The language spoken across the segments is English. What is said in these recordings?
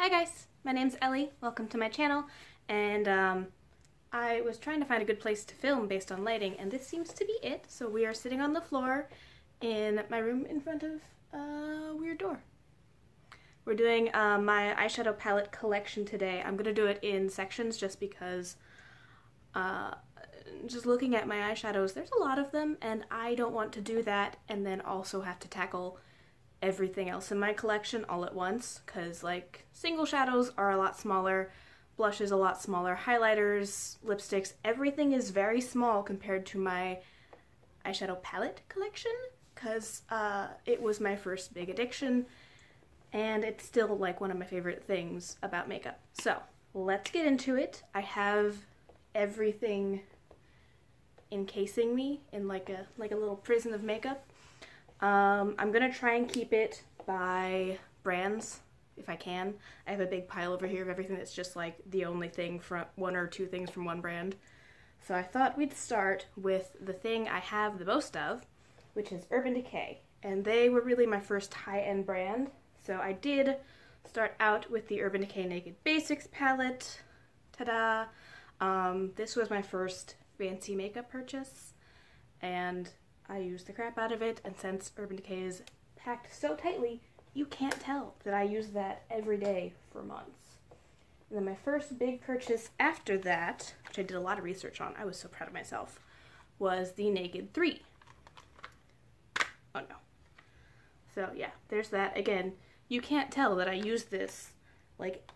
Hi guys, my name's Ellie. Welcome to my channel. And um, I was trying to find a good place to film based on lighting, and this seems to be it. So we are sitting on the floor in my room in front of a weird door. We're doing uh, my eyeshadow palette collection today. I'm gonna do it in sections just because uh, just looking at my eyeshadows, there's a lot of them, and I don't want to do that and then also have to tackle everything else in my collection all at once because like single shadows are a lot smaller blushes a lot smaller highlighters lipsticks everything is very small compared to my eyeshadow palette collection because uh, it was my first big addiction and it's still like one of my favorite things about makeup. So let's get into it. I have everything encasing me in like a like a little prison of makeup um, I'm gonna try and keep it by brands if I can. I have a big pile over here of everything that's just like the only thing from one or two things from one brand. So I thought we'd start with the thing I have the most of, which is Urban Decay. And they were really my first high-end brand. So I did start out with the Urban Decay Naked Basics palette. Ta-da! Um, this was my first fancy makeup purchase. And I use the crap out of it, and since Urban Decay is packed so tightly, you can't tell that I use that every day for months. And then my first big purchase after that, which I did a lot of research on, I was so proud of myself, was the Naked 3. Oh no. So yeah, there's that. Again, you can't tell that I use this like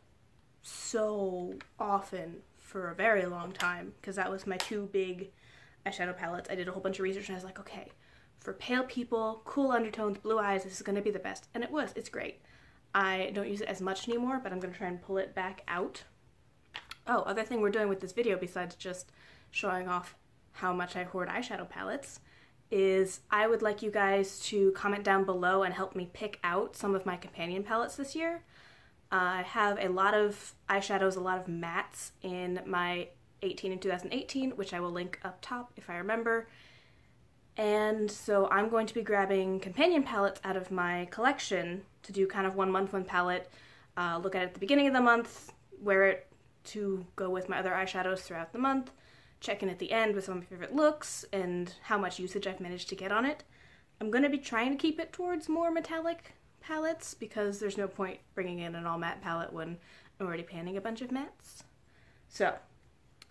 so often for a very long time because that was my two big eyeshadow palettes. I did a whole bunch of research and I was like, okay, for pale people, cool undertones, blue eyes, this is going to be the best. And it was. It's great. I don't use it as much anymore, but I'm going to try and pull it back out. Oh, other thing we're doing with this video besides just showing off how much I hoard eyeshadow palettes is I would like you guys to comment down below and help me pick out some of my companion palettes this year. Uh, I have a lot of eyeshadows, a lot of mattes in my 18 and 2018, which I will link up top if I remember. And so I'm going to be grabbing companion palettes out of my collection to do kind of one month, one palette, uh, look at it at the beginning of the month, wear it to go with my other eyeshadows throughout the month, check in at the end with some of my favorite looks and how much usage I've managed to get on it. I'm going to be trying to keep it towards more metallic palettes because there's no point bringing in an all matte palette when I'm already panning a bunch of mattes. So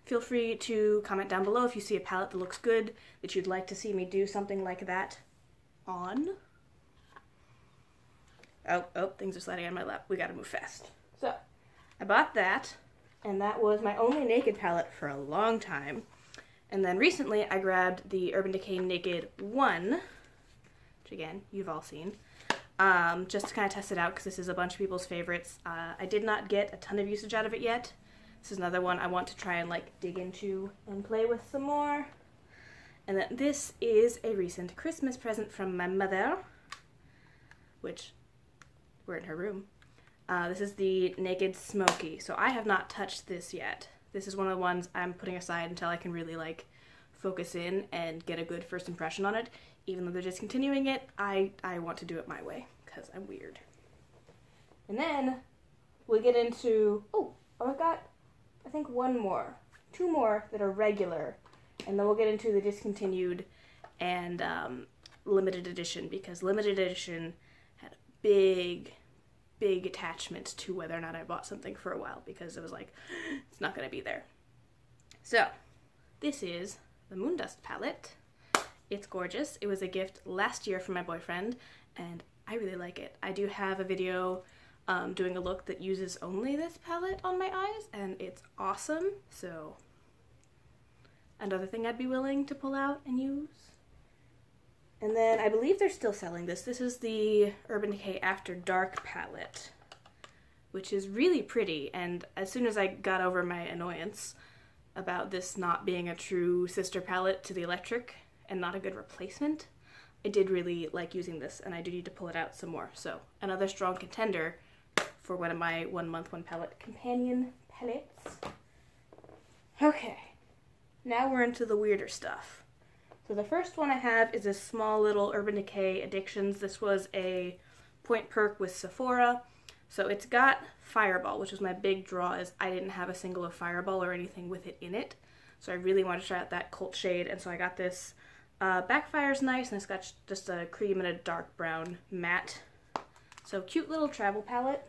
Feel free to comment down below if you see a palette that looks good that you'd like to see me do something like that on. Oh, oh, things are sliding on my lap. We gotta move fast. So, I bought that, and that was my only Naked palette for a long time. And then recently I grabbed the Urban Decay Naked 1, which again, you've all seen, um, just to kind of test it out because this is a bunch of people's favorites. Uh, I did not get a ton of usage out of it yet, this is another one I want to try and like dig into and play with some more. And then this is a recent Christmas present from my mother, which we're in her room. Uh, this is the Naked Smoky. So I have not touched this yet. This is one of the ones I'm putting aside until I can really like focus in and get a good first impression on it. Even though they're discontinuing it, I, I want to do it my way because I'm weird. And then we get into, oh, oh, I got I think one more, two more that are regular, and then we'll get into the discontinued and um, limited edition because limited edition had a big, big attachment to whether or not I bought something for a while because it was like, it's not going to be there. So, this is the Moondust palette. It's gorgeous. It was a gift last year from my boyfriend, and I really like it. I do have a video um, doing a look that uses only this palette on my eyes, and it's awesome. So another thing I'd be willing to pull out and use. And then I believe they're still selling this. This is the Urban Decay After Dark palette, which is really pretty. And as soon as I got over my annoyance about this not being a true sister palette to the Electric and not a good replacement, I did really like using this, and I do need to pull it out some more. So another strong contender for one of my one month one palette companion palettes. Okay, now we're into the weirder stuff. So the first one I have is a small little Urban Decay Addictions. This was a point perk with Sephora. So it's got Fireball, which was my big draw, is I didn't have a single of Fireball or anything with it in it. So I really wanted to try out that Cult shade, and so I got this. Uh, Backfire's nice, and it's got just a cream and a dark brown matte. So cute little travel palette.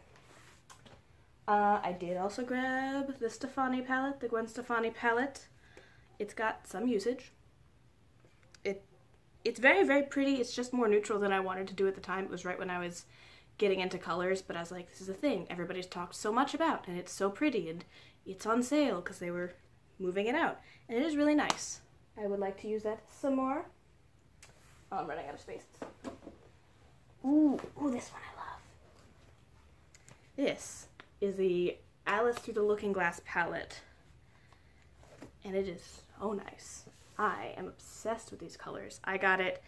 Uh, I did also grab the Stefani palette, the Gwen Stefani palette. It's got some usage. It It's very, very pretty. It's just more neutral than I wanted to do at the time. It was right when I was getting into colors, but I was like, this is a thing everybody's talked so much about, and it's so pretty, and it's on sale because they were moving it out. And it is really nice. I would like to use that some more. Oh, I'm running out of space. Ooh, ooh, this one I love. This is the Alice Through the Looking Glass palette. And it is so nice. I am obsessed with these colors. I got it,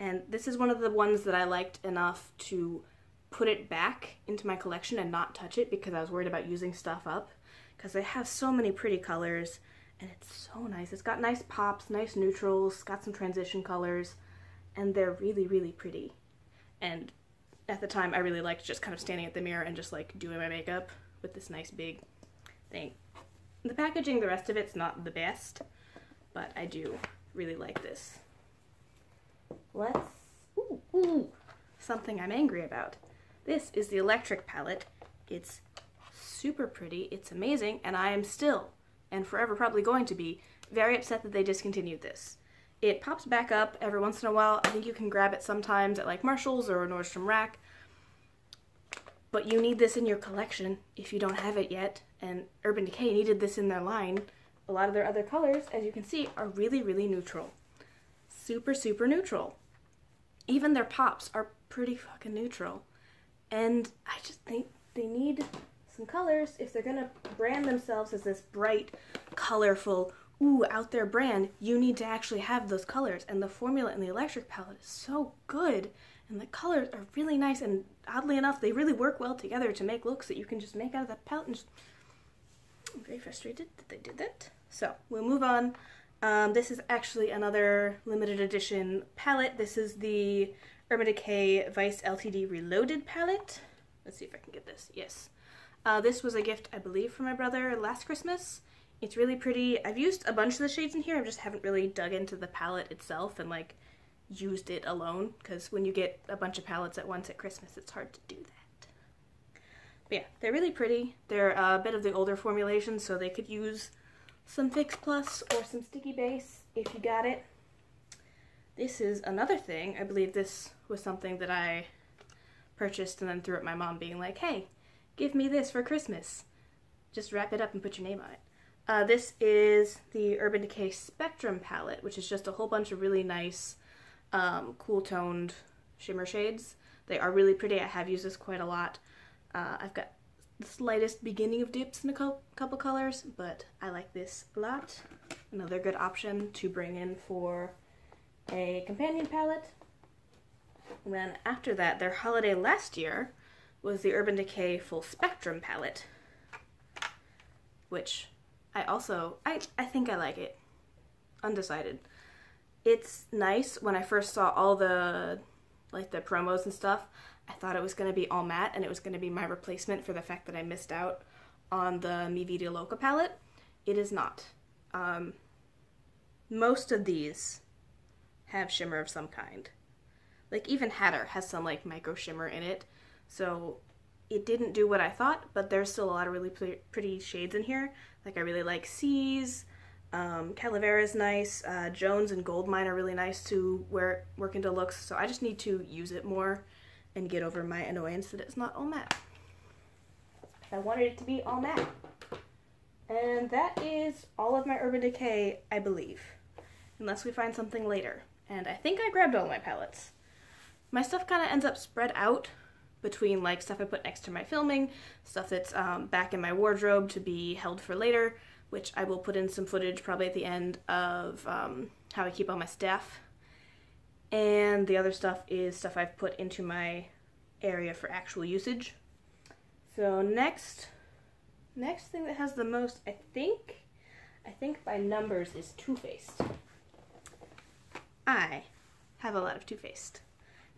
and this is one of the ones that I liked enough to put it back into my collection and not touch it because I was worried about using stuff up because they have so many pretty colors and it's so nice. It's got nice pops, nice neutrals, got some transition colors, and they're really, really pretty. And at the time, I really liked just kind of standing at the mirror and just like doing my makeup with this nice big thing. The packaging, the rest of it's not the best, but I do really like this. Let's, ooh, ooh, something I'm angry about. This is the electric palette. It's super pretty, it's amazing, and I am still, and forever probably going to be, very upset that they discontinued this. It pops back up every once in a while. I think you can grab it sometimes at like Marshalls or Nordstrom Rack. But you need this in your collection if you don't have it yet. And Urban Decay needed this in their line. A lot of their other colors, as you can see, are really, really neutral. Super, super neutral. Even their pops are pretty fucking neutral. And I just think they need some colors if they're gonna brand themselves as this bright, colorful, ooh, out there brand, you need to actually have those colors. And the formula in the electric palette is so good. And the colors are really nice. And oddly enough, they really work well together to make looks that you can just make out of that palette. And just... I'm very frustrated that they did that. So we'll move on. Um, this is actually another limited edition palette. This is the Urban Decay Vice LTD Reloaded palette. Let's see if I can get this. Yes. Uh, this was a gift, I believe, from my brother last Christmas. It's really pretty. I've used a bunch of the shades in here. I just haven't really dug into the palette itself and like used it alone because when you get a bunch of palettes at once at Christmas, it's hard to do that. But yeah, they're really pretty. They're a bit of the older formulation, so they could use some Fix Plus or some Sticky Base if you got it. This is another thing. I believe this was something that I purchased and then threw at my mom being like, hey, give me this for Christmas. Just wrap it up and put your name on it. Uh, this is the Urban Decay Spectrum palette, which is just a whole bunch of really nice, um, cool toned shimmer shades. They are really pretty. I have used this quite a lot. Uh, I've got the slightest beginning of dips in a couple colors, but I like this a lot. Another good option to bring in for a companion palette. And then after that, their holiday last year was the Urban Decay Full Spectrum palette, which I also, I, I think I like it. Undecided. It's nice. When I first saw all the, like the promos and stuff, I thought it was going to be all matte and it was going to be my replacement for the fact that I missed out on the Mi Vida Loca palette. It is not. Um, most of these have shimmer of some kind. Like even Hatter has some like micro shimmer in it. So it didn't do what I thought, but there's still a lot of really pretty shades in here. Like I really like Seas, um, Calavera is nice, uh, Jones and Goldmine are really nice to wear work into looks, so I just need to use it more and get over my annoyance that it's not all matte. I wanted it to be all matte. And that is all of my Urban Decay, I believe. Unless we find something later. And I think I grabbed all my palettes. My stuff kind of ends up spread out between like stuff I put next to my filming, stuff that's um, back in my wardrobe to be held for later, which I will put in some footage probably at the end of um, how I keep all my stuff. And the other stuff is stuff I've put into my area for actual usage. So next, next thing that has the most, I think, I think by numbers is Too Faced. I have a lot of Too Faced.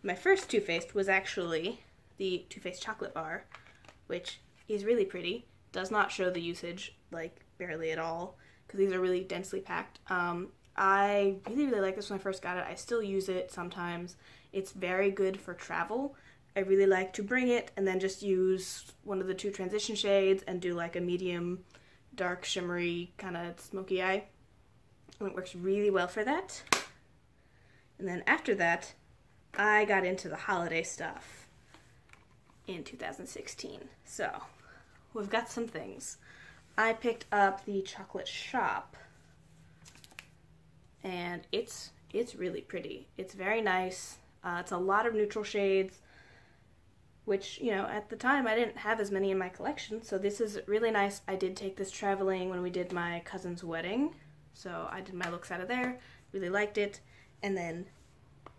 My first Too Faced was actually the Too Faced chocolate bar, which is really pretty. Does not show the usage, like, barely at all, because these are really densely packed. Um, I really, really like this when I first got it. I still use it sometimes. It's very good for travel. I really like to bring it and then just use one of the two transition shades and do like a medium dark shimmery kind of smoky eye. And it works really well for that. And then after that, I got into the holiday stuff in 2016. So, we've got some things. I picked up the Chocolate Shop and it's it's really pretty. It's very nice. Uh, it's a lot of neutral shades, which you know at the time I didn't have as many in my collection. So this is really nice. I did take this traveling when we did my cousin's wedding, so I did my looks out of there. Really liked it, and then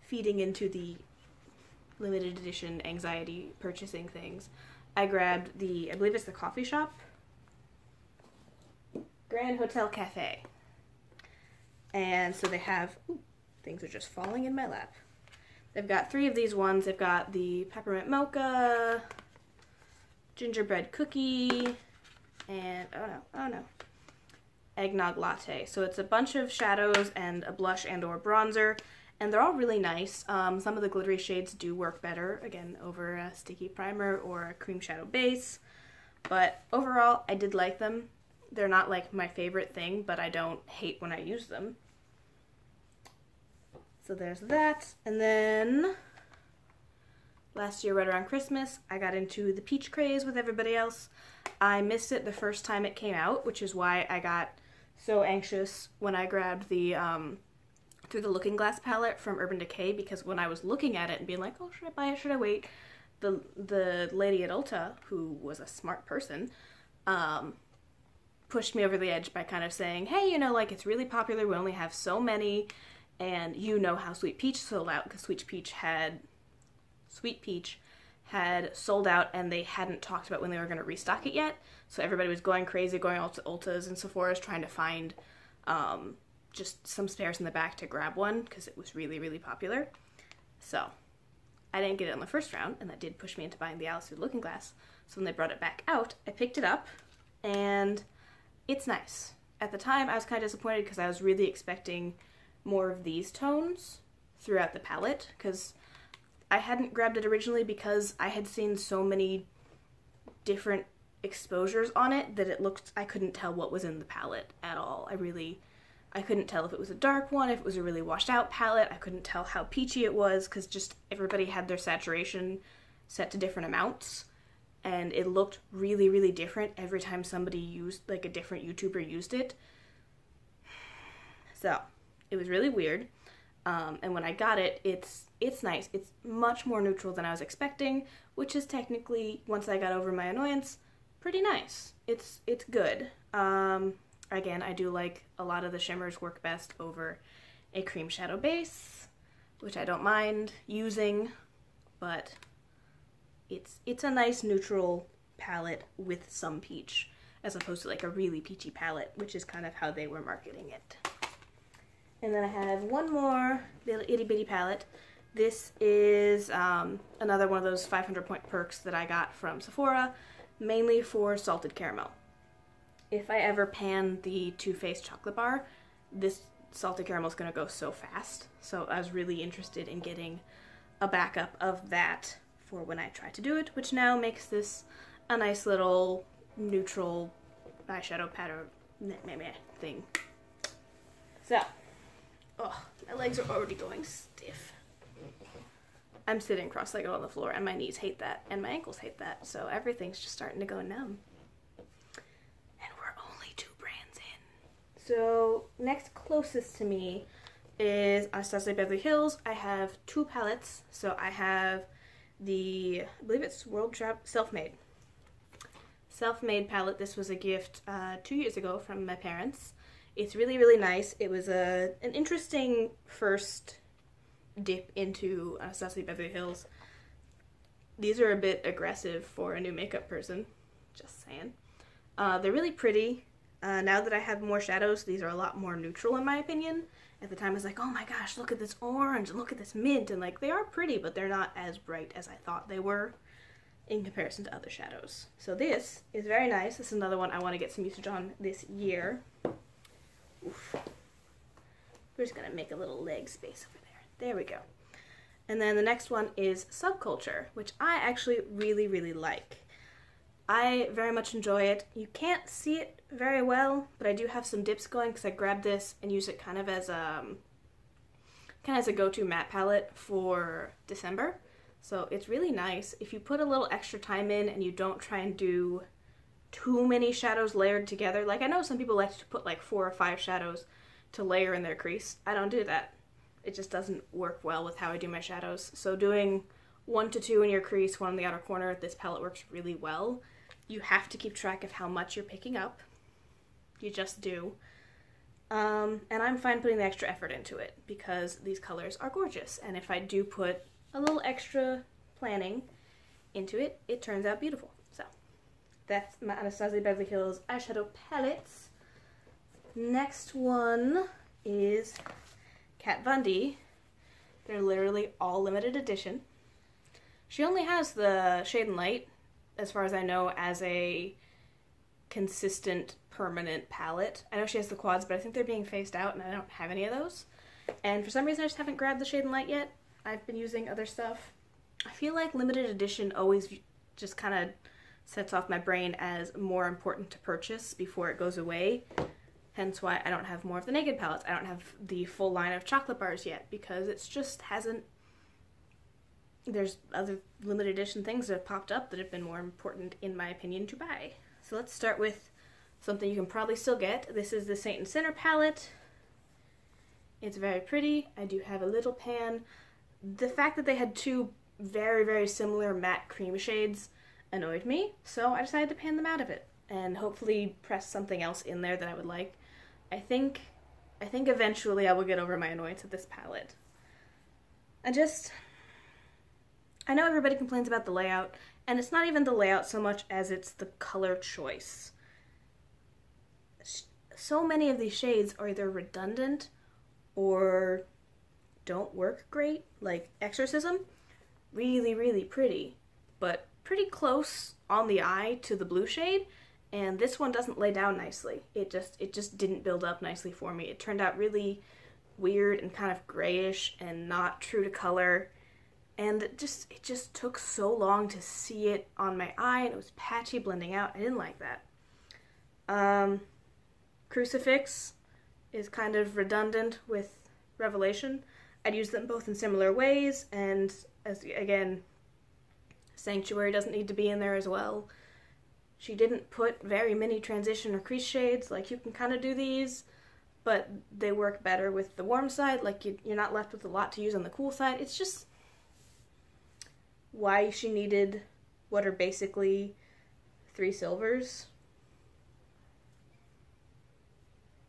feeding into the limited edition anxiety purchasing things, I grabbed the I believe it's the coffee shop. Grand Hotel Cafe. And so they have, ooh, things are just falling in my lap. They've got three of these ones. They've got the peppermint mocha, gingerbread cookie, and, oh no, oh no, eggnog latte. So it's a bunch of shadows and a blush and or bronzer, and they're all really nice. Um, some of the glittery shades do work better, again, over a sticky primer or a cream shadow base. But overall, I did like them. They're not like my favorite thing, but I don't hate when I use them. So there's that. And then last year, right around Christmas, I got into the peach craze with everybody else. I missed it the first time it came out, which is why I got so anxious when I grabbed the um, through the Looking Glass palette from Urban Decay because when I was looking at it and being like, oh, should I buy it? Should I wait? The the lady at Ulta, who was a smart person, um, pushed me over the edge by kind of saying, hey, you know, like it's really popular. We only have so many, and you know how Sweet Peach sold out because Sweet Peach had Sweet Peach had sold out and they hadn't talked about when they were going to restock it yet. So everybody was going crazy, going all to Ulta's and Sephora's trying to find um, just some spares in the back to grab one because it was really, really popular. So I didn't get it on the first round, and that did push me into buying the Alice Through Looking Glass. So when they brought it back out, I picked it up, and it's nice. At the time, I was kind of disappointed because I was really expecting more of these tones throughout the palette because I hadn't grabbed it originally because I had seen so many different exposures on it that it looked I couldn't tell what was in the palette at all. I really I couldn't tell if it was a dark one, if it was a really washed out palette. I couldn't tell how peachy it was cuz just everybody had their saturation set to different amounts. And it looked really really different every time somebody used like a different youtuber used it. So it was really weird. Um, and when i got it it's it's nice. It's much more neutral than i was expecting which is technically once i got over my annoyance pretty nice. It's it's good. Um, again i do like a lot of the shimmers work best over a cream shadow base which i don't mind using but it's it's a nice neutral palette with some peach as opposed to like a really peachy palette, which is kind of how they were marketing it. And then I have one more little itty bitty palette. This is um, another one of those 500 point perks that I got from Sephora, mainly for salted caramel. If I ever pan the Too Faced chocolate bar, this salted caramel is going to go so fast. So I was really interested in getting a backup of that for when I try to do it, which now makes this a nice little neutral eyeshadow pattern thing. So, oh, my legs are already going stiff. I'm sitting cross-legged on the floor and my knees hate that and my ankles hate that, so everything's just starting to go numb. And we're only two brands in. So, next closest to me is Anastasia Beverly Hills. I have two palettes. So I have the, I believe it's World Trap Self-Made. Self-Made palette. This was a gift uh, two years ago from my parents. It's really, really nice. It was a an interesting first dip into Anastasia Beverly Hills. These are a bit aggressive for a new makeup person. Just saying. Uh, they're really pretty. Uh, now that I have more shadows, these are a lot more neutral in my opinion at the time I was like, oh my gosh, look at this orange, look at this mint, and like they are pretty, but they're not as bright as I thought they were in comparison to other shadows. So this is very nice. This is another one I want to get some usage on this year. Oof. We're just gonna make a little leg space over there. There we go. And then the next one is Subculture, which I actually really, really like. I very much enjoy it. You can't see it very well, but I do have some dips going because I grabbed this and use it kind of as a um, kind of as a go-to matte palette for December. So it's really nice. If you put a little extra time in and you don't try and do too many shadows layered together, like I know some people like to put like four or five shadows to layer in their crease. I don't do that. It just doesn't work well with how I do my shadows. So doing one to two in your crease, one in the outer corner, this palette works really well. You have to keep track of how much you're picking up. You just do. Um, and I'm fine putting the extra effort into it because these colors are gorgeous. And if I do put a little extra planning into it, it turns out beautiful. So that's my Anastasia Beverly Hills eyeshadow palettes. Next one is Kat Von D. They're literally all limited edition. She only has the Shade and Light, as far as I know, as a consistent permanent palette. I know she has the quads, but I think they're being phased out and I don't have any of those. And for some reason I just haven't grabbed the Shade and Light yet. I've been using other stuff. I feel like limited edition always just kind of sets off my brain as more important to purchase before it goes away. Hence why I don't have more of the Naked palettes. I don't have the full line of chocolate bars yet because it's just hasn't there's other limited edition things that have popped up that have been more important in my opinion to buy. So let's start with something you can probably still get. This is the Saint and Sinner palette. It's very pretty. I do have a little pan the fact that they had two very, very similar matte cream shades annoyed me, so I decided to pan them out of it and hopefully press something else in there that I would like. I think I think eventually I will get over my annoyance at this palette. I just I know everybody complains about the layout, and it's not even the layout so much as it's the color choice. So many of these shades are either redundant or don't work great, like Exorcism, really, really pretty, but pretty close on the eye to the blue shade, and this one doesn't lay down nicely. It just it just didn't build up nicely for me. It turned out really weird and kind of grayish and not true to color. And it just it just took so long to see it on my eye and it was patchy blending out. I didn't like that. Um, Crucifix is kind of redundant with Revelation. I'd use them both in similar ways, and as again, Sanctuary doesn't need to be in there as well. She didn't put very many transition or crease shades, like you can kind of do these, but they work better with the warm side, like you, you're not left with a lot to use on the cool side. It's just why she needed what are basically three silvers.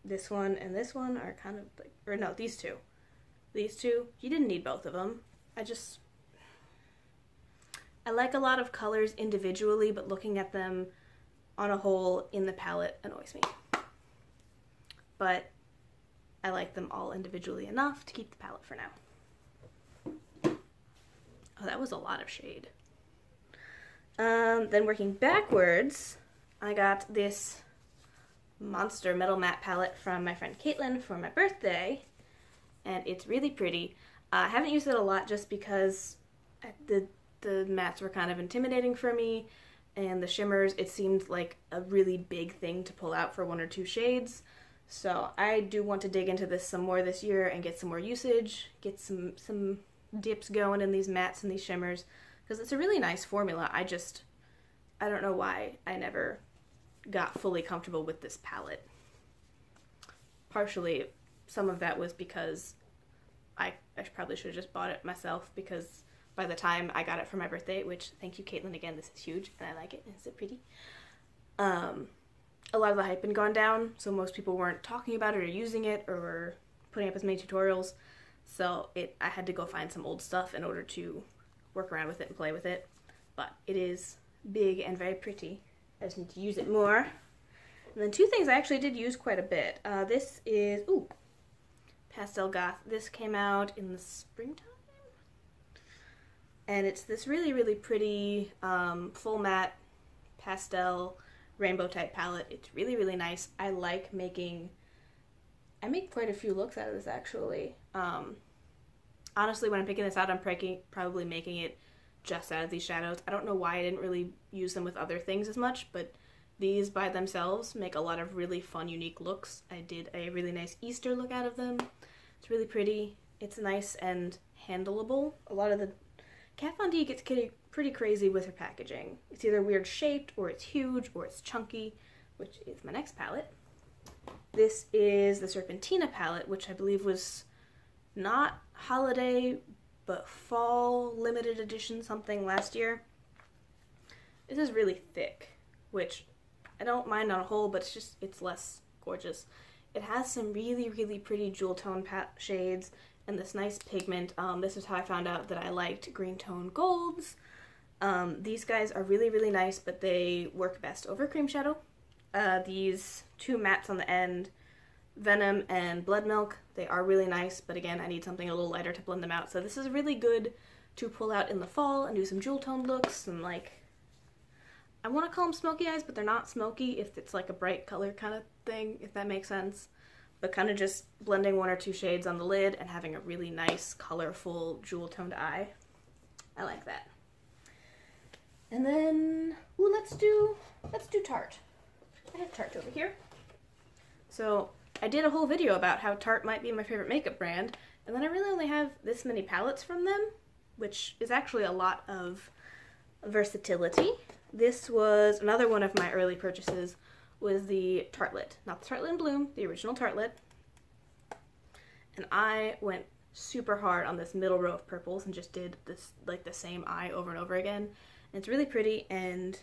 This one and this one are kind of like, or no, these two these two, you didn't need both of them. I just, I like a lot of colors individually, but looking at them on a whole in the palette annoys me. But I like them all individually enough to keep the palette for now. Oh, that was a lot of shade. Um, then working backwards, I got this Monster Metal Matte palette from my friend Caitlin for my birthday and it's really pretty. Uh, I haven't used it a lot just because the the mattes were kind of intimidating for me, and the shimmers it seemed like a really big thing to pull out for one or two shades. So I do want to dig into this some more this year and get some more usage, get some some dips going in these mattes and these shimmers because it's a really nice formula. I just I don't know why I never got fully comfortable with this palette. Partially some of that was because I, I probably should have just bought it myself because by the time I got it for my birthday, which thank you, Caitlin, again, this is huge and I like it. Is it pretty? Um, a lot of the hype had gone down, so most people weren't talking about it or using it or putting up as many tutorials. So it I had to go find some old stuff in order to work around with it and play with it. But it is big and very pretty. I just need to use it more. And then two things I actually did use quite a bit. Uh, this is, ooh, Pastel Goth. This came out in the springtime? And it's this really, really pretty um, full matte pastel rainbow type palette. It's really, really nice. I like making, I make quite a few looks out of this actually. Um, honestly, when I'm picking this out, I'm probably making it just out of these shadows. I don't know why I didn't really use them with other things as much, but these by themselves make a lot of really fun, unique looks. I did a really nice Easter look out of them. It's really pretty. It's nice and handleable. A lot of the Kat Von D gets pretty crazy with her packaging. It's either weird shaped, or it's huge, or it's chunky, which is my next palette. This is the Serpentina palette, which I believe was not holiday, but fall limited edition something last year. This is really thick, which I don't mind on a whole, but it's just, it's less gorgeous. It has some really, really pretty jewel tone shades and this nice pigment. Um, this is how I found out that I liked green tone golds. Um, these guys are really, really nice, but they work best over cream shadow. Uh, these two mattes on the end, Venom and Blood Milk, they are really nice, but again, I need something a little lighter to blend them out. So this is really good to pull out in the fall and do some jewel tone looks and like, I want to call them smoky eyes, but they're not smoky if it's like a bright color kind of thing, if that makes sense. But kind of just blending one or two shades on the lid and having a really nice, colorful, jewel toned eye. I like that. And then, ooh, let's do, let's do Tarte. I have Tarte over here. So I did a whole video about how Tarte might be my favorite makeup brand, and then I really only have this many palettes from them, which is actually a lot of versatility. This was another one of my early purchases was the Tartelette. Not the Tartelette in Bloom, the original Tartelette. And I went super hard on this middle row of purples and just did this like the same eye over and over again. And it's really pretty and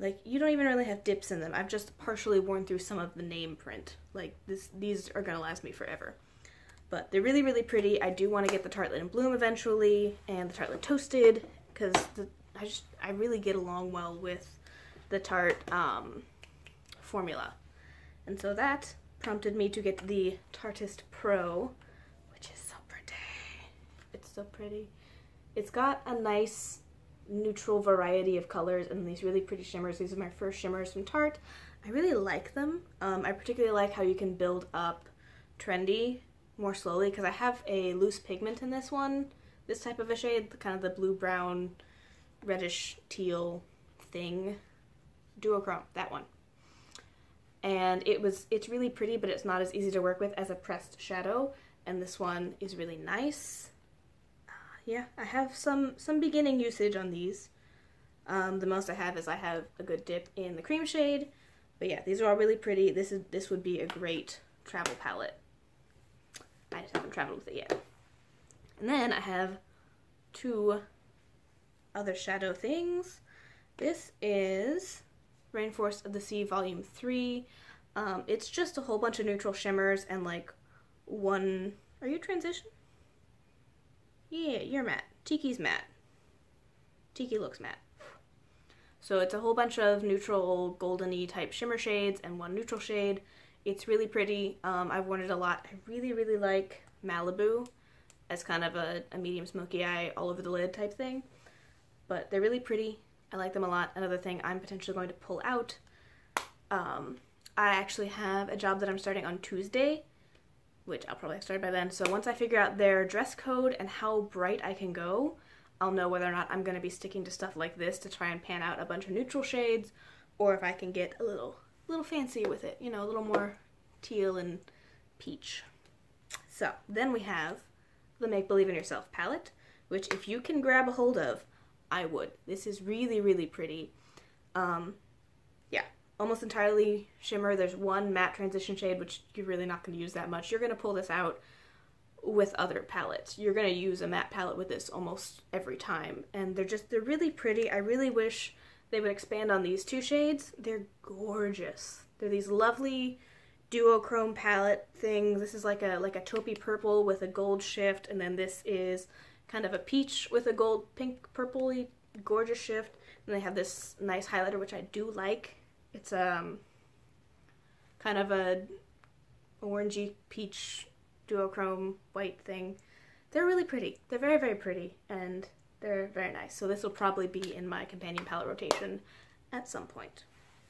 like you don't even really have dips in them. I've just partially worn through some of the name print. Like this these are gonna last me forever. But they're really, really pretty. I do want to get the Tartelette in Bloom eventually and the Tartelette Toasted because I just I really get along well with the Tarte um, formula. And so that prompted me to get the Tarteist Pro, which is so pretty. It's so pretty. It's got a nice neutral variety of colors and these really pretty shimmers. These are my first shimmers from Tarte. I really like them. Um, I particularly like how you can build up trendy more slowly because I have a loose pigment in this one, this type of a shade, kind of the blue-brown, reddish teal thing. Duochrome, that one. And it was, it's really pretty, but it's not as easy to work with as a pressed shadow. And this one is really nice yeah, I have some, some beginning usage on these. Um, the most I have is I have a good dip in the cream shade. But yeah, these are all really pretty. This is this would be a great travel palette. I just haven't traveled with it yet. And then I have two other shadow things. This is Rainforest of the Sea Volume 3. Um, it's just a whole bunch of neutral shimmers and like one... Are you transition? Yeah, you're matte. Tiki's matte. Tiki looks matte. So it's a whole bunch of neutral goldeny type shimmer shades and one neutral shade. It's really pretty. Um, I've worn it a lot. I really, really like Malibu as kind of a, a medium smoky eye all over the lid type thing. But they're really pretty. I like them a lot. Another thing I'm potentially going to pull out. Um, I actually have a job that I'm starting on Tuesday which I'll probably have started by then. So once I figure out their dress code and how bright I can go, I'll know whether or not I'm going to be sticking to stuff like this to try and pan out a bunch of neutral shades, or if I can get a little, little fancier with it, you know, a little more teal and peach. So then we have the Make Believe in Yourself palette, which if you can grab a hold of, I would. This is really, really pretty. Um, yeah, almost entirely shimmer. There's one matte transition shade, which you're really not going to use that much. You're going to pull this out with other palettes. You're going to use a matte palette with this almost every time. And they're just, they're really pretty. I really wish they would expand on these two shades. They're gorgeous. They're these lovely duochrome palette things. This is like a like a taupey purple with a gold shift, and then this is kind of a peach with a gold pink purpley gorgeous shift. And they have this nice highlighter, which I do like. It's um kind of a orangey peach duochrome white thing. they're really pretty. They're very, very pretty, and they're very nice. So this will probably be in my companion palette rotation at some point.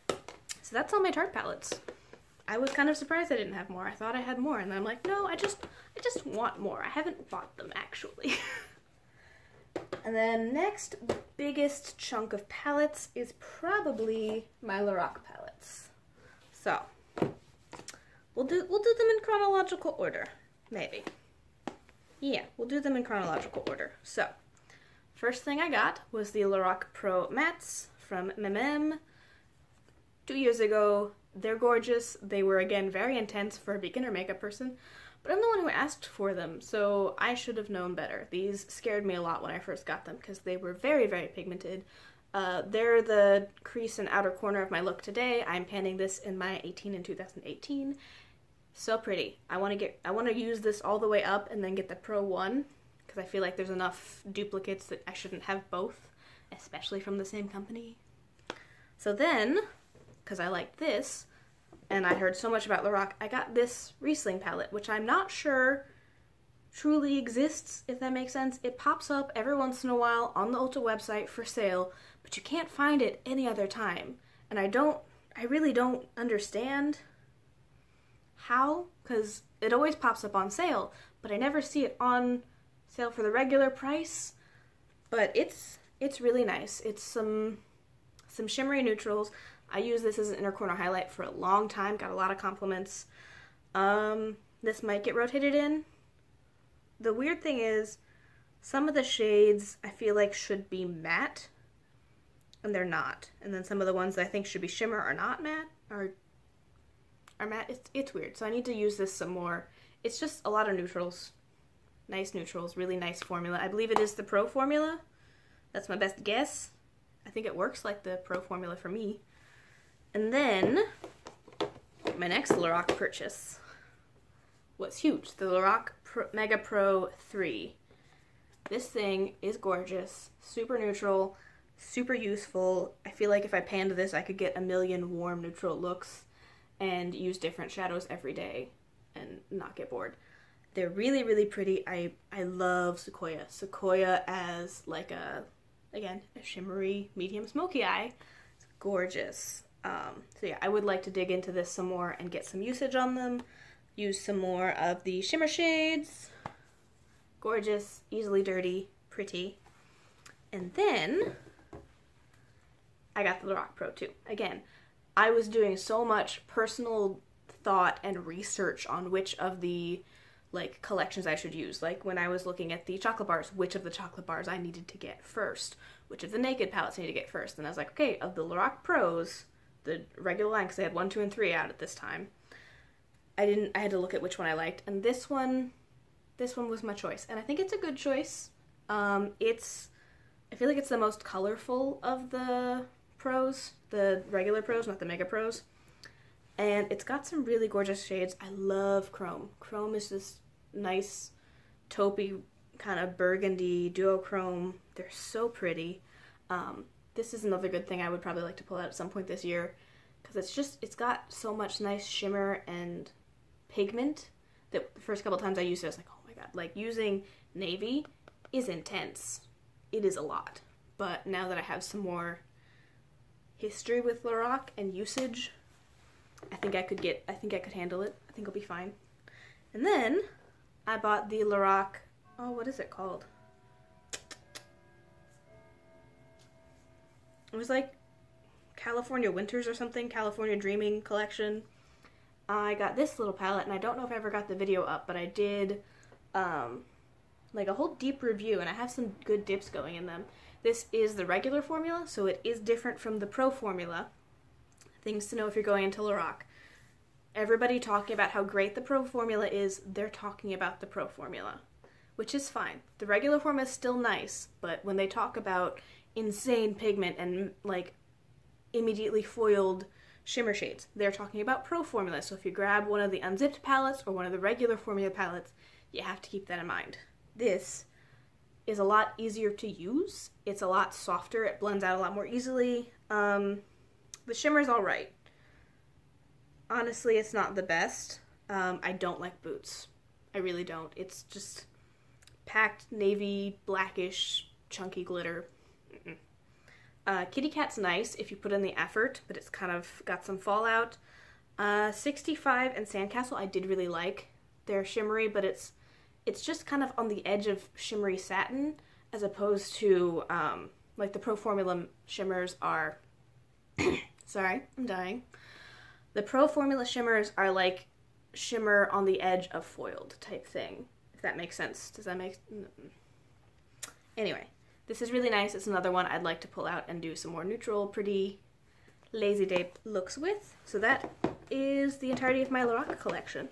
So that's all my Tarte palettes. I was kind of surprised I didn't have more. I thought I had more, and I'm like, no, I just, I just want more. I haven't bought them actually. and then next biggest chunk of palettes is probably my Lorac palettes. So we'll do we'll do them in chronological order, maybe. Yeah, we'll do them in chronological order. So first thing I got was the Lorac Pro Mattes from Memem. Two years ago, they're gorgeous. They were again very intense for a beginner makeup person, but I'm the one who asked for them, so I should have known better. These scared me a lot when I first got them because they were very, very pigmented. Uh, they're the crease and outer corner of my look today. I'm panning this in my 18 and 2018. So pretty. I want to get I want to use this all the way up and then get the Pro 1 because I feel like there's enough duplicates that I shouldn't have both, especially from the same company. So then, because I like this, and I heard so much about Lorac, I got this Riesling palette, which I'm not sure truly exists, if that makes sense. It pops up every once in a while on the Ulta website for sale, but you can't find it any other time. And I don't, I really don't understand how, because it always pops up on sale, but I never see it on sale for the regular price. But it's, it's really nice. It's some, some shimmery neutrals. I use this as an inner corner highlight for a long time, got a lot of compliments. Um, this might get rotated in. The weird thing is, some of the shades I feel like should be matte, and they're not. And then some of the ones that I think should be shimmer are not matte, are, are matte. It's, it's weird, so I need to use this some more. It's just a lot of neutrals. Nice neutrals, really nice formula. I believe it is the Pro formula. That's my best guess. I think it works like the Pro formula for me. And then my next Lorac purchase was huge. The Lorac Pro Mega Pro 3. This thing is gorgeous, super neutral, super useful. I feel like if I panned this, I could get a million warm neutral looks and use different shadows every day and not get bored. They're really, really pretty. I, I love Sequoia. Sequoia as like a, again, a shimmery medium smoky eye. It's gorgeous. Um, so yeah, I would like to dig into this some more and get some usage on them. Use some more of the shimmer shades. Gorgeous, easily dirty, pretty. And then I got the Lorac Pro 2. Again, I was doing so much personal thought and research on which of the like collections I should use. Like when I was looking at the chocolate bars, which of the chocolate bars I needed to get first, which of the naked palettes I need to get first. And I was like, okay, of the Lorac Pros, the regular line because they had one, two, and three out at this time. I didn't. I had to look at which one I liked, and this one, this one was my choice, and I think it's a good choice. Um, it's, I feel like it's the most colorful of the pros, the regular pros, not the mega pros, and it's got some really gorgeous shades. I love chrome. Chrome is this nice, taupey kind of burgundy duochrome. They're so pretty. Um, this is another good thing I would probably like to pull out at some point this year because it's just it's got so much nice shimmer and pigment that the first couple times I used it I was like oh my god like using navy is intense. It is a lot. But now that I have some more history with Lorac and usage I think I could get I think I could handle it. I think I'll be fine. And then I bought the Lorac oh what is it called it was like California Winters or something, California Dreaming collection. I got this little palette, and I don't know if I ever got the video up, but I did um, like a whole deep review, and I have some good dips going in them. This is the regular formula, so it is different from the pro formula. Things to know if you're going into Lorac. Everybody talking about how great the pro formula is, they're talking about the pro formula, which is fine. The regular formula is still nice, but when they talk about insane pigment and like immediately foiled shimmer shades. They're talking about pro formulas, so if you grab one of the unzipped palettes or one of the regular formula palettes, you have to keep that in mind. This is a lot easier to use. It's a lot softer. It blends out a lot more easily. Um, the shimmer's all right. Honestly, it's not the best. Um, I don't like boots. I really don't. It's just packed navy, blackish, chunky glitter. Uh, Kitty Cat's nice if you put in the effort, but it's kind of got some fallout. Uh, 65 and Sandcastle I did really like. They're shimmery, but it's it's just kind of on the edge of shimmery satin as opposed to um, like the Pro Formula shimmers are. sorry, I'm dying. The Pro Formula shimmers are like shimmer on the edge of foiled type thing. If that makes sense. Does that make? Anyway, this is really nice. It's another one I'd like to pull out and do some more neutral, pretty, lazy day looks with. So that is the entirety of my Lorac collection.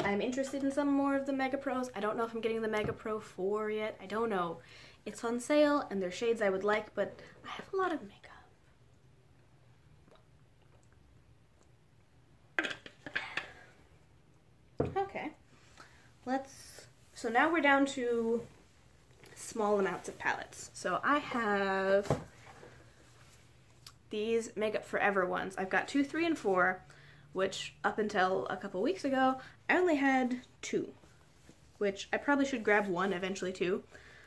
I'm interested in some more of the Mega Pros. I don't know if I'm getting the Mega Pro 4 yet. I don't know. It's on sale and they're shades I would like, but I have a lot of makeup. Okay. Let's so now we're down to small amounts of palettes. So I have these Makeup Forever ones. I've got two, three, and four, which up until a couple weeks ago, I only had two, which I probably should grab one eventually too.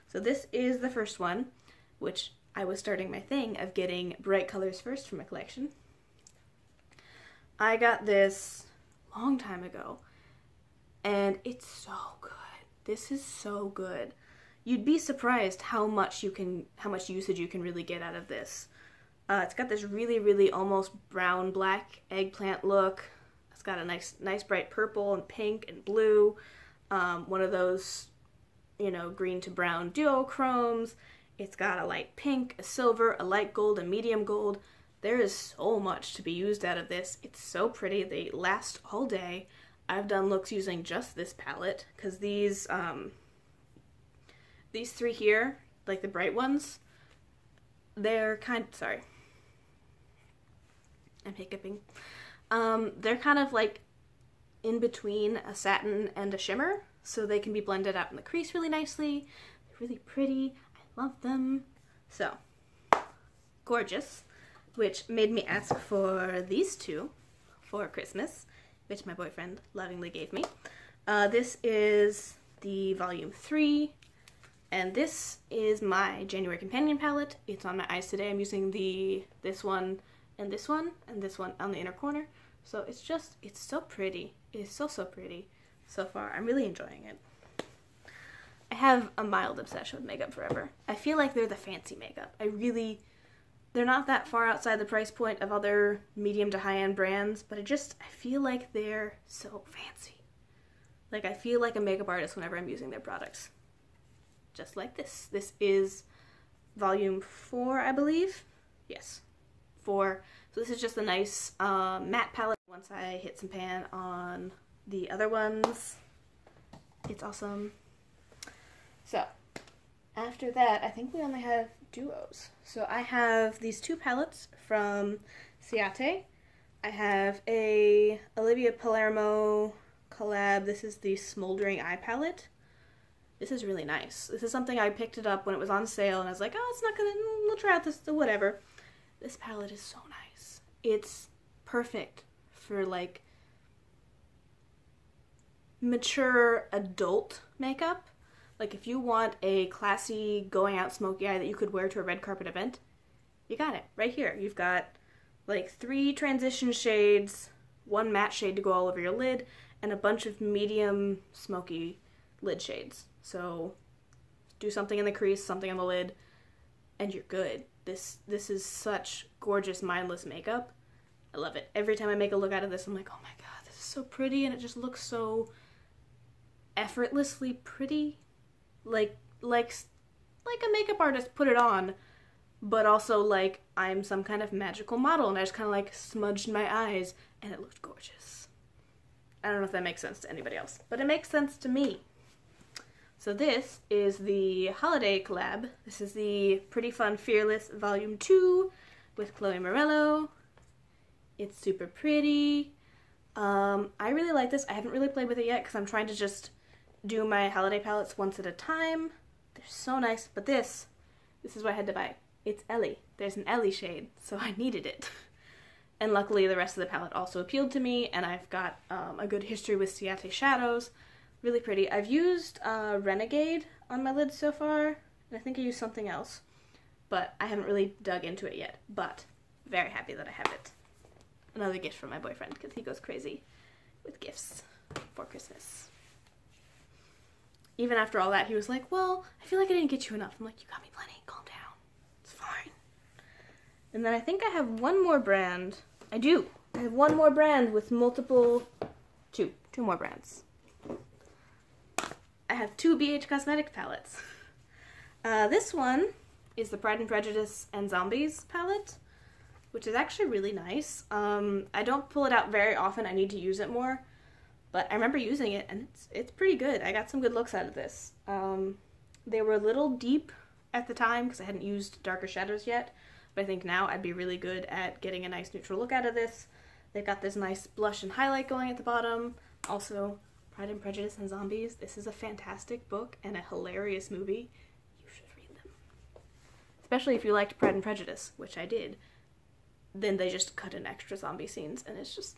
So this is the first one, which I was starting my thing of getting bright colors first for my collection. I got this long time ago, and it's so good. This is so good. You'd be surprised how much you can, how much usage you can really get out of this. Uh, it's got this really, really almost brown black eggplant look. It's got a nice, nice bright purple and pink and blue. Um, one of those, you know, green to brown duochromes. It's got a light pink, a silver, a light gold, a medium gold. There is so much to be used out of this. It's so pretty. They last all day. I've done looks using just this palette because these um, these three here, like the bright ones, they're kind. Sorry, I'm hiccuping. Um, they're kind of like in between a satin and a shimmer, so they can be blended out in the crease really nicely. They're really pretty. I love them. So gorgeous, which made me ask for these two for Christmas which my boyfriend lovingly gave me. Uh, this is the volume 3, and this is my January Companion palette. It's on my eyes today. I'm using the this one and this one and this one on the inner corner. So it's just, it's so pretty. It is so, so pretty so far. I'm really enjoying it. I have a mild obsession with Makeup Forever. I feel like they're the fancy makeup. I really they're not that far outside the price point of other medium to high end brands, but I just I feel like they're so fancy. Like I feel like a makeup artist whenever I'm using their products. Just like this. This is volume four, I believe. Yes, four. So this is just a nice uh, matte palette. Once I hit some pan on the other ones, it's awesome. So after that, I think we only have duos. So I have these two palettes from Ciate. I have a Olivia Palermo collab. This is the Smoldering Eye palette. This is really nice. This is something I picked it up when it was on sale and I was like, oh, it's not gonna, we'll try out this, whatever. This palette is so nice. It's perfect for like mature adult makeup like if you want a classy going out smoky eye that you could wear to a red carpet event, you got it right here. You've got like three transition shades, one matte shade to go all over your lid, and a bunch of medium smoky lid shades. So do something in the crease, something on the lid, and you're good. This this is such gorgeous mindless makeup. I love it. Every time I make a look out of this, I'm like, oh my god, this is so pretty, and it just looks so effortlessly pretty like like like a makeup artist put it on but also like I'm some kind of magical model and I just kind of like smudged my eyes and it looked gorgeous. I don't know if that makes sense to anybody else, but it makes sense to me. So this is the holiday collab. This is the Pretty Fun Fearless Volume 2 with Chloe Morello. It's super pretty. Um, I really like this. I haven't really played with it yet because I'm trying to just do my holiday palettes once at a time. They're so nice, but this, this is what I had to buy. It's Ellie. There's an Ellie shade, so I needed it. and luckily the rest of the palette also appealed to me, and I've got um, a good history with Ciate shadows. Really pretty. I've used uh, Renegade on my lids so far, and I think I used something else, but I haven't really dug into it yet. But very happy that I have it. Another gift from my boyfriend because he goes crazy with gifts for Christmas. Even after all that, he was like, Well, I feel like I didn't get you enough. I'm like, You got me plenty. Calm down. It's fine. And then I think I have one more brand. I do. I have one more brand with multiple. Two. Two more brands. I have two BH Cosmetic palettes. Uh, this one is the Pride and Prejudice and Zombies palette, which is actually really nice. Um, I don't pull it out very often. I need to use it more. But I remember using it, and it's it's pretty good. I got some good looks out of this. Um, they were a little deep at the time because I hadn't used darker shadows yet, but I think now I'd be really good at getting a nice neutral look out of this. They've got this nice blush and highlight going at the bottom. Also, Pride and Prejudice and Zombies. This is a fantastic book and a hilarious movie. You should read them. Especially if you liked Pride and Prejudice, which I did. Then they just cut in extra zombie scenes, and it's just.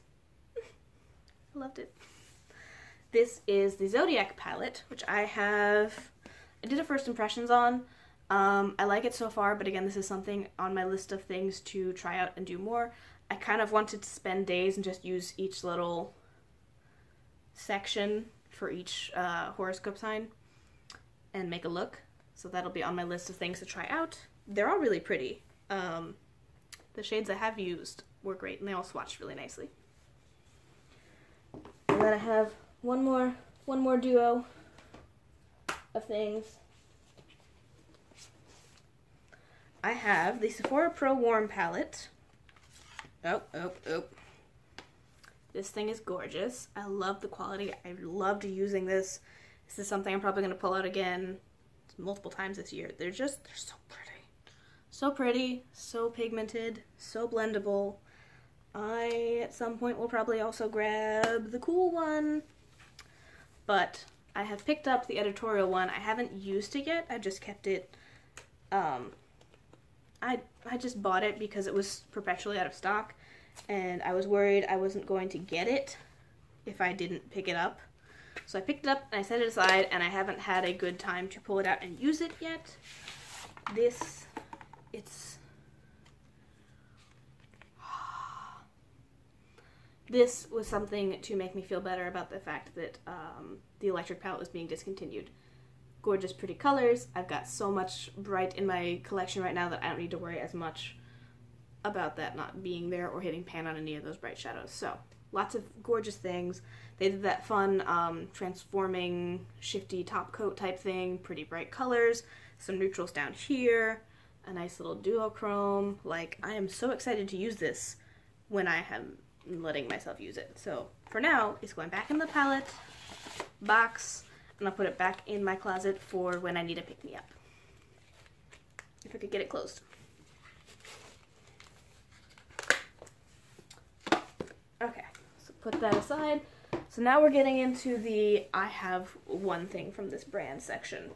I loved it. This is the Zodiac palette, which I have. I did a first impressions on. Um, I like it so far, but again, this is something on my list of things to try out and do more. I kind of wanted to spend days and just use each little section for each uh, horoscope sign and make a look. So that'll be on my list of things to try out. They're all really pretty. Um, the shades I have used were great and they all swatched really nicely. And then I have one more one more duo of things. I have the Sephora Pro Warm palette. Oh, oh, oh. This thing is gorgeous. I love the quality. I loved using this. This is something I'm probably going to pull out again multiple times this year. They're just, they're so pretty. So pretty, so pigmented, so blendable. I, at some point, will probably also grab the cool one. But I have picked up the editorial one. I haven't used it yet. I just kept it. Um, I, I just bought it because it was perpetually out of stock and I was worried I wasn't going to get it if I didn't pick it up. So I picked it up and I set it aside and I haven't had a good time to pull it out and use it yet. This, it's... This was something to make me feel better about the fact that um, the electric palette was being discontinued. Gorgeous, pretty colors. I've got so much bright in my collection right now that I don't need to worry as much about that not being there or hitting pan on any of those bright shadows. So lots of gorgeous things. They did that fun um, transforming shifty top coat type thing, pretty bright colors, some neutrals down here, a nice little duochrome. Like I am so excited to use this when I am letting myself use it. So for now, it's going back in the palette box and I'll put it back in my closet for when I need to pick-me-up. If I could get it closed. Okay, so put that aside. So now we're getting into the I have one thing from this brand section.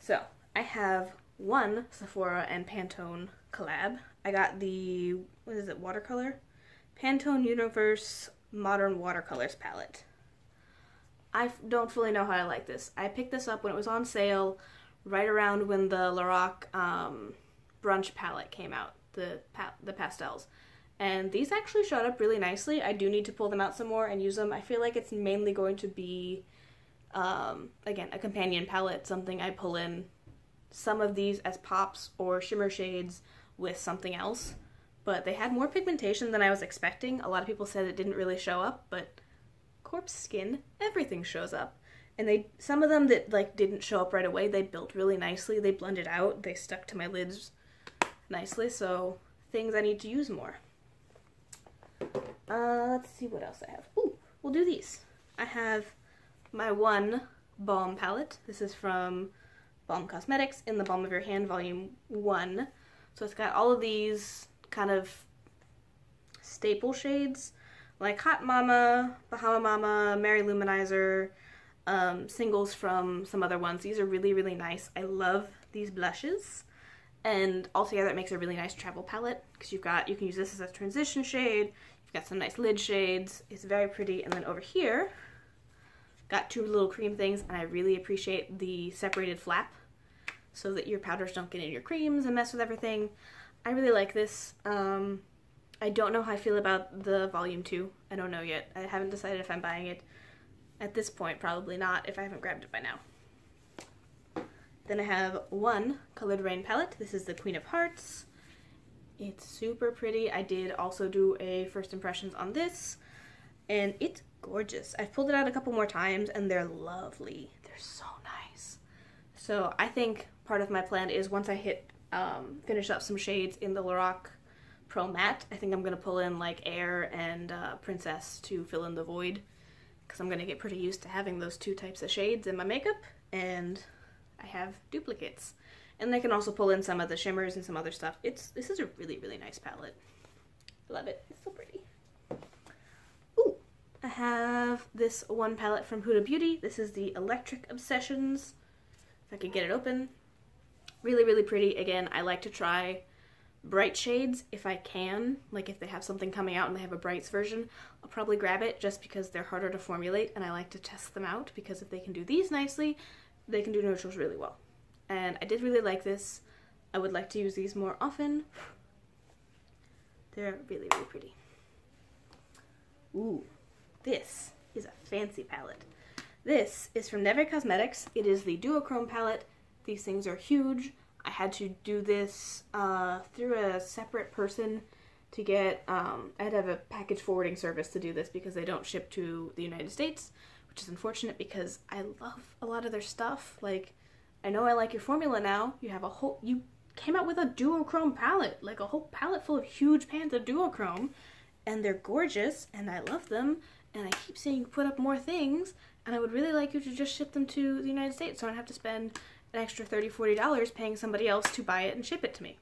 So I have one Sephora and Pantone collab. I got the, what is it, watercolor? Pantone Universe Modern Watercolors palette. I don't fully know how I like this. I picked this up when it was on sale right around when the Lorac um, brunch palette came out, the pa the pastels and these actually shot up really nicely. I do need to pull them out some more and use them. I feel like it's mainly going to be, um, again, a companion palette, something I pull in some of these as pops or shimmer shades with something else. But they had more pigmentation than I was expecting. A lot of people said it didn't really show up, but corpse skin, everything shows up. And they some of them that like didn't show up right away, they built really nicely. They blended out, they stuck to my lids nicely, so things I need to use more. Uh, let's see what else I have. Ooh, we'll do these. I have my one balm palette. This is from Balm Cosmetics in the Balm of Your Hand Volume 1. So it's got all of these kind of staple shades like Hot Mama, Bahama Mama, Mary-Lou Manizer, um, singles from some other ones. These are really, really nice. I love these blushes. And altogether it makes a really nice travel palette because you've got, you can use this as a transition shade, You've got some nice lid shades. It's very pretty. And then over here, got two little cream things, and I really appreciate the separated flap so that your powders don't get in your creams and mess with everything. I really like this. Um, I don't know how I feel about the volume 2. I don't know yet. I haven't decided if I'm buying it. At this point, probably not if I haven't grabbed it by now. Then I have one Coloured Raine palette. This is the Queen of Hearts. It's super pretty. I did also do a first impressions on this, and it's gorgeous. I've pulled it out a couple more times, and they're lovely. They're so nice. So I think part of my plan is once I hit, um, finish up some shades in the Lorac Pro Matte, I think I'm going to pull in like Air and uh, Princess to fill in the void, because I'm going to get pretty used to having those two types of shades in my makeup, and I have duplicates. And I can also pull in some of the shimmers and some other stuff. It's This is a really, really nice palette. I love it. It's so pretty. Ooh, I have this one palette from Huda Beauty. This is the Electric Obsessions. If I could get it open. Really, really pretty. Again, I like to try bright shades if I can. Like if they have something coming out and they have a brights version, I'll probably grab it just because they're harder to formulate and I like to test them out because if they can do these nicely, they can do neutrals really well. And I did really like this. I would like to use these more often. They're really, really pretty. Ooh, this is a fancy palette. This is from Neve Cosmetics. It is the Duochrome palette. These things are huge. I had to do this uh, through a separate person to get, um, I had to have a package forwarding service to do this because they don't ship to the United States which is unfortunate because I love a lot of their stuff. Like, I know I like your formula now. You have a whole, you came out with a duochrome palette, like a whole palette full of huge pans of duochrome, and they're gorgeous, and I love them, and I keep seeing you put up more things, and I would really like you to just ship them to the United States so I don't have to spend an extra $30, $40 paying somebody else to buy it and ship it to me.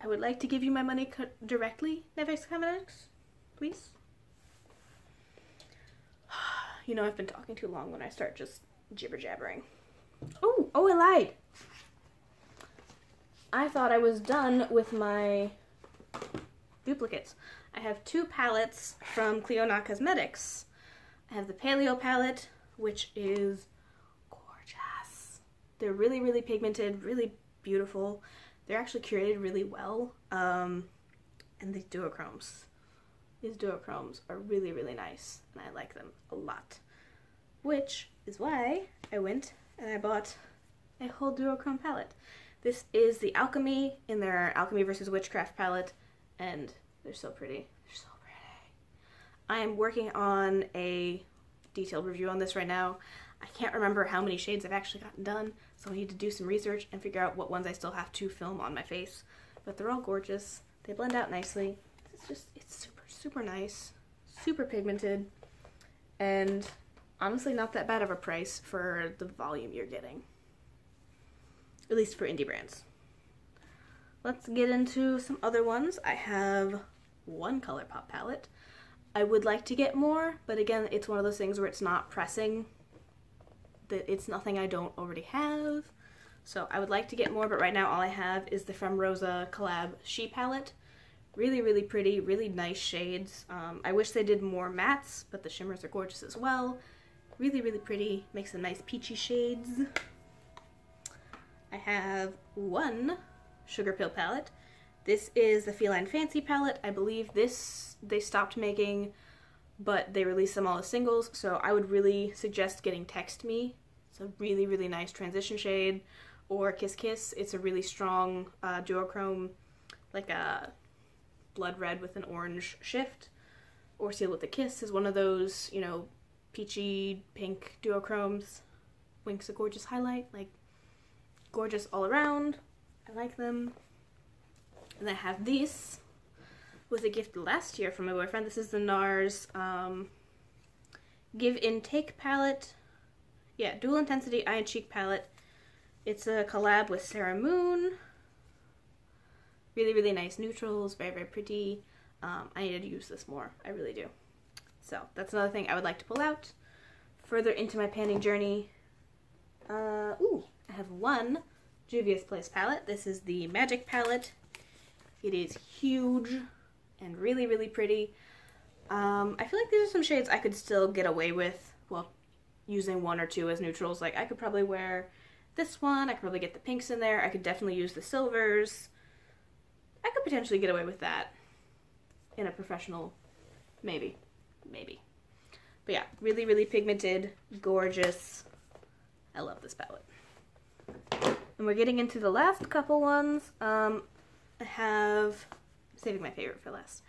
I would like to give you my money directly, Neve Cosmetics, please. You know I've been talking too long when I start just jibber jabbering. Oh, oh, I lied. I thought I was done with my duplicates. I have two palettes from Clionadh Cosmetics. I have the Paleo palette, which is gorgeous. They're really, really pigmented, really beautiful. They're actually curated really well. Um, and the duochromes. These duochromes are really, really nice, and I like them a lot. Which is why I went and I bought a whole duochrome palette. This is the Alchemy in their Alchemy versus Witchcraft palette, and they're so pretty. They're so pretty. I am working on a detailed review on this right now. I can't remember how many shades I've actually gotten done, so I need to do some research and figure out what ones I still have to film on my face. But they're all gorgeous. They blend out nicely. It's just, it's super super nice, super pigmented, and honestly not that bad of a price for the volume you're getting. At least for indie brands. Let's get into some other ones. I have one ColourPop palette. I would like to get more, but again, it's one of those things where it's not pressing. That it's nothing I don't already have. So I would like to get more, but right now all I have is the Fromrosa collab She palette. Really, really pretty, really nice shades. Um, I wish they did more mattes, but the shimmers are gorgeous as well. Really, really pretty. Makes some nice peachy shades. I have one Sugarpill palette. This is the Feline Fancy palette. I believe this they stopped making, but they released them all as singles, so I would really suggest getting Text Me. It's a really, really nice transition shade. Or Kiss Kiss. It's a really strong uh, duochrome, like a blood red with an orange shift, or Seal with a Kiss is one of those, you know, peachy pink duochromes. Wink's a gorgeous highlight, like gorgeous all around. I like them. And I have these. Was a gift last year from my boyfriend. This is the NARS um, Give In Take palette. Yeah, Dual Intensity Eye and Cheek palette. It's a collab with Sarah Moon. Really, really nice neutrals, very, very pretty. Um, I need to use this more, I really do. So that's another thing I would like to pull out. Further into my panning journey, uh, ooh, I have one Juvia's Place palette. This is the Magic palette. It is huge and really, really pretty. Um, I feel like these are some shades I could still get away with well, using one or two as neutrals. Like I could probably wear this one, I could probably get the pinks in there, I could definitely use the silvers. I could potentially get away with that in a professional, maybe, maybe. But yeah, really, really pigmented, gorgeous. I love this palette. And we're getting into the last couple ones. Um, I have, saving my favorite for last.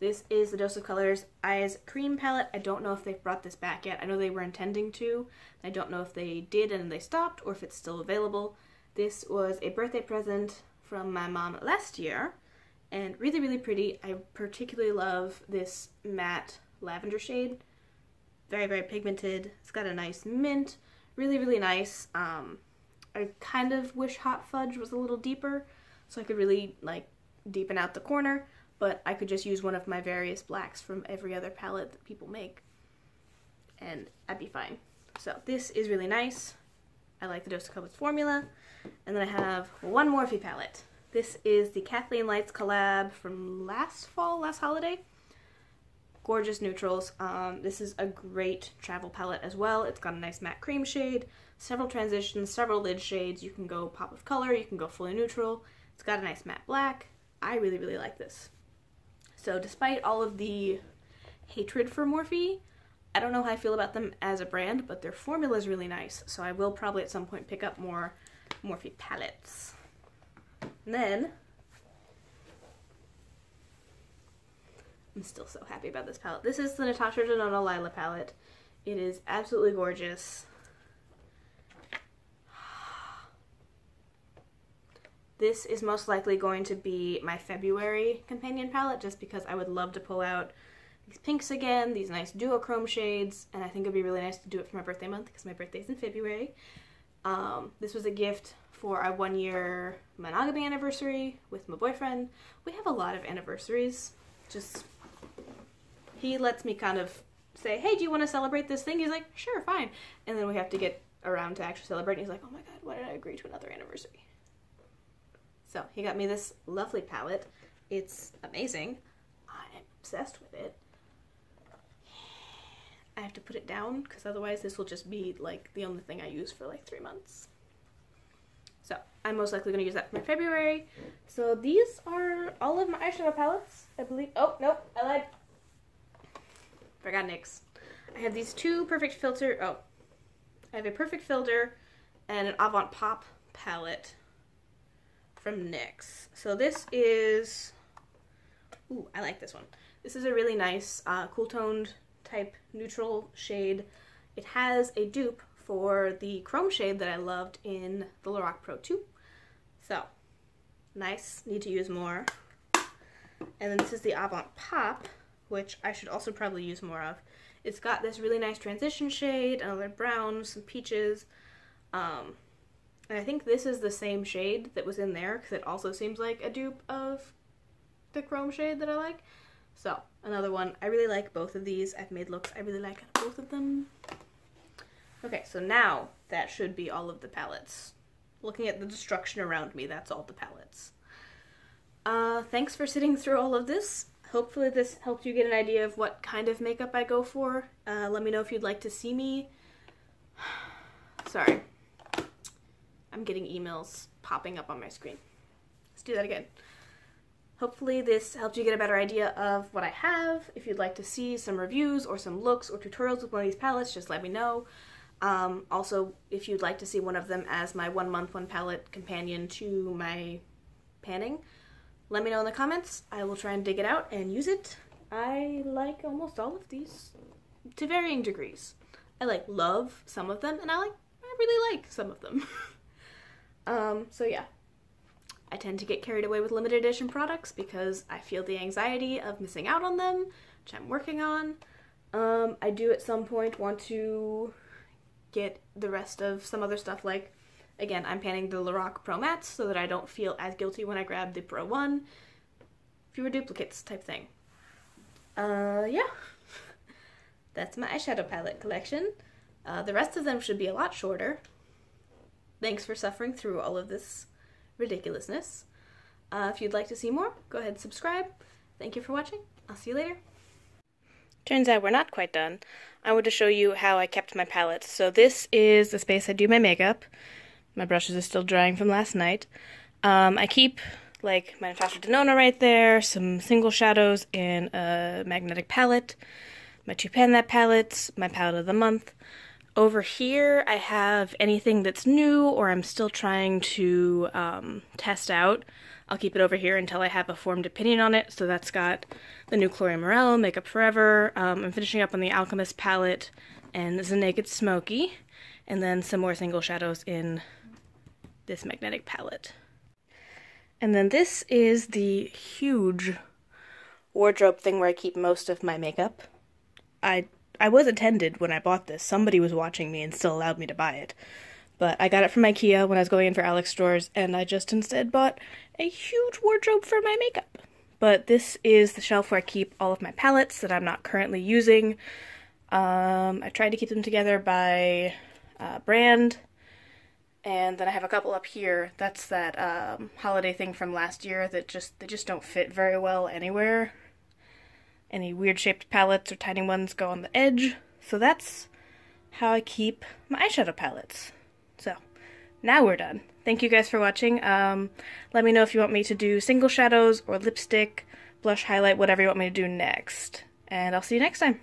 This is the Dose of Colors Eyes Cream Palette. I don't know if they've brought this back yet. I know they were intending to. I don't know if they did and they stopped or if it's still available. This was a birthday present from my mom last year and really, really pretty. I particularly love this matte lavender shade. Very, very pigmented. It's got a nice mint. Really, really nice. Um, I kind of wish Hot Fudge was a little deeper so I could really like deepen out the corner, but I could just use one of my various blacks from every other palette that people make and I'd be fine. So this is really nice. I like the Dose of Colors formula. And then I have one Morphe palette. This is the Kathleen Lights collab from last fall, last holiday. Gorgeous neutrals. Um, this is a great travel palette as well. It's got a nice matte cream shade, several transitions, several lid shades. You can go pop of color, you can go fully neutral. It's got a nice matte black. I really, really like this. So despite all of the hatred for Morphe, I don't know how I feel about them as a brand, but their formula is really nice. So I will probably at some point pick up more Morphe palettes. And then, I'm still so happy about this palette. This is the Natasha Denona Lila palette. It is absolutely gorgeous. This is most likely going to be my February companion palette just because I would love to pull out these pinks again, these nice duochrome shades, and I think it'd be really nice to do it for my birthday month because my birthday's in February. Um, this was a gift for our one year monogamy anniversary with my boyfriend. We have a lot of anniversaries. Just, he lets me kind of say, hey, do you want to celebrate this thing? He's like, sure, fine. And then we have to get around to actually celebrate. He's like, oh my god, why did I agree to another anniversary? So he got me this lovely palette. It's amazing. I'm obsessed with it. I have to put it down because otherwise this will just be like the only thing I use for like three months. So I'm most likely going to use that for my February. So these are all of my eyeshadow palettes, I believe. Oh, nope, I lied. Forgot NYX. I have these two Perfect Filter. Oh, I have a Perfect Filter and an Avant Pop palette from NYX. So this is, ooh, I like this one. This is a really nice uh, cool toned type neutral shade. It has a dupe for the chrome shade that I loved in the Lorac Pro 2. So, nice, need to use more. And then this is the Avant Pop, which I should also probably use more of. It's got this really nice transition shade, another brown, some peaches, um, and I think this is the same shade that was in there because it also seems like a dupe of the chrome shade that I like. So, another one. I really like both of these. I've made looks I really like both of them. Okay, so now that should be all of the palettes. Looking at the destruction around me, that's all the palettes. Uh, thanks for sitting through all of this. Hopefully this helped you get an idea of what kind of makeup I go for. Uh, let me know if you'd like to see me. Sorry. I'm getting emails popping up on my screen. Let's do that again. Hopefully this helped you get a better idea of what I have. If you'd like to see some reviews or some looks or tutorials with one of these palettes, just let me know. Um, also, if you'd like to see one of them as my one month, one palette companion to my panning, let me know in the comments. I will try and dig it out and use it. I like almost all of these to varying degrees. I like love some of them and I like I really like some of them. Um, so yeah, I tend to get carried away with limited edition products because I feel the anxiety of missing out on them, which I'm working on. Um, I do at some point want to get the rest of some other stuff like, again, I'm panning the Lorac Pro Mattes so that I don't feel as guilty when I grab the Pro 1. Fewer duplicates type thing. Uh, yeah. That's my eyeshadow palette collection. Uh, the rest of them should be a lot shorter, Thanks for suffering through all of this ridiculousness. Uh, if you'd like to see more, go ahead and subscribe. Thank you for watching. I'll see you later. Turns out we're not quite done. I want to show you how I kept my palettes. So this is the space I do my makeup. My brushes are still drying from last night. Um, I keep like my Natasha Denona right there, some single shadows in a magnetic palette, my two Pan That palettes, my palette of the month. Over here, I have anything that's new or I'm still trying to um, test out. I'll keep it over here until I have a formed opinion on it. So that's got the new Chloe Morello, Makeup Forever. Um, I'm finishing up on the Alchemist palette and the Naked Smoky. And then some more single shadows in this magnetic palette. And then this is the huge wardrobe thing where I keep most of my makeup. I I was attended when I bought this. Somebody was watching me and still allowed me to buy it. But I got it from IKEA when I was going in for Alex stores, and I just instead bought a huge wardrobe for my makeup. But this is the shelf where I keep all of my palettes that I'm not currently using. Um, I tried to keep them together by uh, brand, and then I have a couple up here. That's that um, holiday thing from last year that just they just don't fit very well anywhere. Any weird shaped palettes or tiny ones go on the edge. So that's how I keep my eyeshadow palettes. So now we're done. Thank you guys for watching. Um, let me know if you want me to do single shadows or lipstick, blush highlight, whatever you want me to do next. And I'll see you next time.